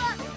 こ